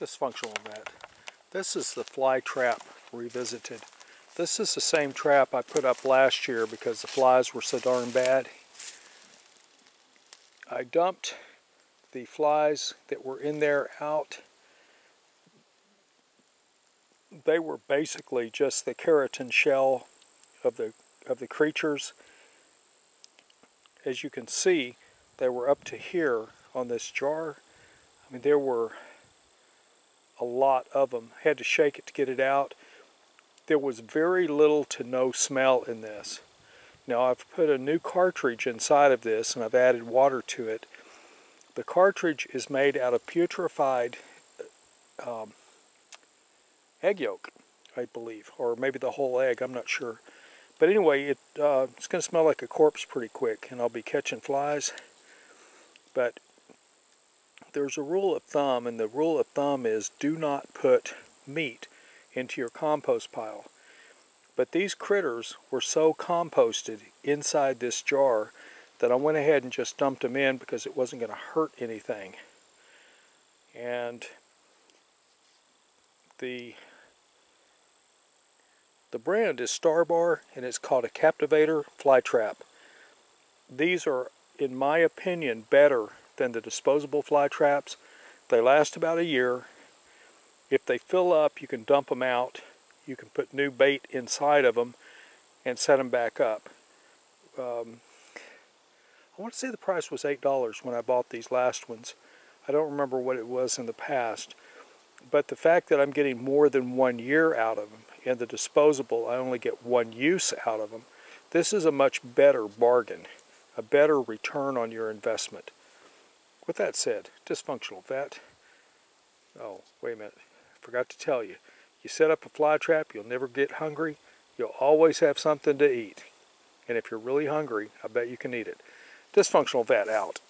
Dysfunctional vet. This is the fly trap revisited. This is the same trap I put up last year because the flies were so darn bad. I dumped the flies that were in there out. They were basically just the keratin shell of the of the creatures. As you can see, they were up to here on this jar. I mean, there were lot of them. Had to shake it to get it out. There was very little to no smell in this. Now I've put a new cartridge inside of this and I've added water to it. The cartridge is made out of putrefied um, egg yolk, I believe, or maybe the whole egg, I'm not sure. But anyway, it, uh, it's going to smell like a corpse pretty quick and I'll be catching flies. But there's a rule of thumb, and the rule of thumb is do not put meat into your compost pile. But these critters were so composted inside this jar that I went ahead and just dumped them in because it wasn't going to hurt anything. And the the brand is Starbar and it's called a Captivator Fly Trap. These are, in my opinion, better than the disposable fly traps. They last about a year. If they fill up, you can dump them out. You can put new bait inside of them and set them back up. Um, I want to say the price was $8 when I bought these last ones. I don't remember what it was in the past. But the fact that I'm getting more than one year out of them, and the disposable, I only get one use out of them, this is a much better bargain, a better return on your investment. With that said, dysfunctional vet. Oh, wait a minute. I forgot to tell you. You set up a fly trap, you'll never get hungry. You'll always have something to eat. And if you're really hungry, I bet you can eat it. Dysfunctional vet out.